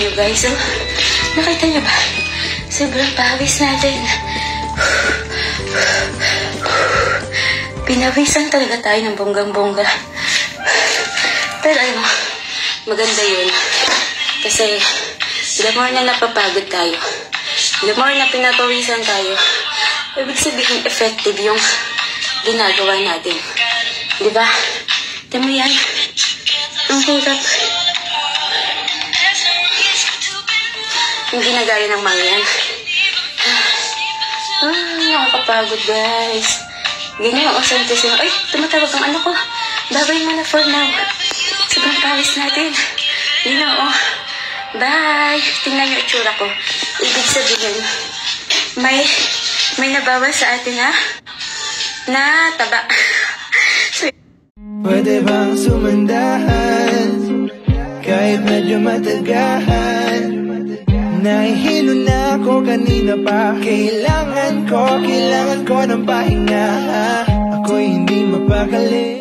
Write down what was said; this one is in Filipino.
tayo guys. Oh, nakita niyo ba? Sobrang pawis natin. Pinawisan talaga tayo ng bonggang-bongga. Pero ano, maganda yun. Kasi, the more na napapagod tayo, the more na pinapawisan tayo, ibig sabihin effective yung ginagawa natin. Di ba? Tama yan. Ang hirap. Yung ginagaya ng mga yan. Ah, nakakapagod guys. Ganyan ang concentration. Ay, tumatawag ang ano ko. Babay mo na for now. Sobrang pawis natin. Yun na, oh. Bye. Tingnan niyo itsura ko. Ibig sabihin, may, may nabawas sa atin ha? Na taba. so, Pwede bang sumandahan Kahit medyo matagahan Nahihilo na ako kanina pa. Kailangan ko, kailangan ko ng pahinga. Ako'y hindi mapakali